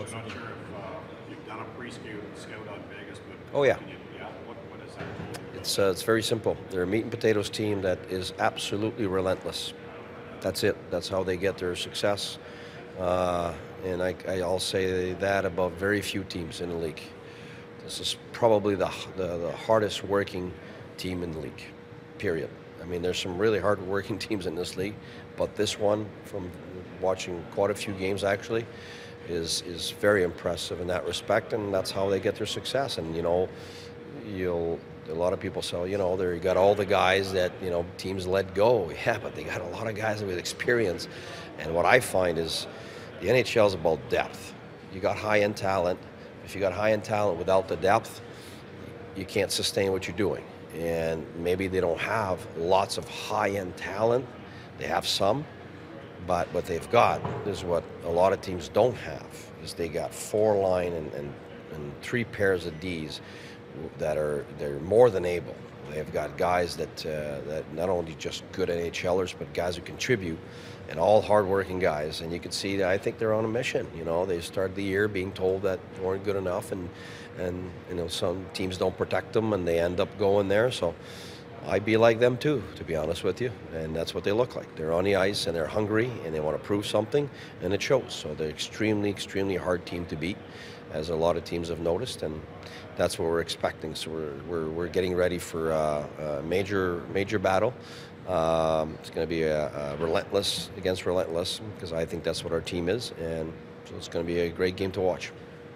I'm not sure if uh, you've done a pre-scout scout on Vegas, but Oh, yeah. you- yeah. What, what is that? It's, uh, it's very simple. They're a meat and potatoes team that is absolutely relentless. That's it. That's how they get their success. Uh, and I, I'll say that about very few teams in the league. This is probably the, the, the hardest working team in the league, period. I mean, there's some really hard working teams in this league, but this one, from watching quite a few games actually, is, is very impressive in that respect, and that's how they get their success. And, you know, you'll a lot of people say, you know, there you got all the guys that you know teams let go. Yeah, but they got a lot of guys with experience. And what I find is, the NHL is about depth. You got high end talent. If you got high end talent without the depth, you can't sustain what you're doing. And maybe they don't have lots of high end talent. They have some, but what they've got is what a lot of teams don't have. Is they got four line and, and, and three pairs of D's that are they're more than able. They've got guys that uh, that not only just good NHLers, but guys who contribute, and all hardworking guys. And you can see that I think they're on a mission. You know, they started the year being told that they weren't good enough, and and you know some teams don't protect them, and they end up going there. So. I'd be like them too, to be honest with you, and that's what they look like. They're on the ice and they're hungry and they want to prove something, and it shows. So they're extremely, extremely hard team to beat, as a lot of teams have noticed, and that's what we're expecting. So we're, we're, we're getting ready for uh, a major, major battle. Um, it's going to be a, a relentless against relentless because I think that's what our team is, and so it's going to be a great game to watch.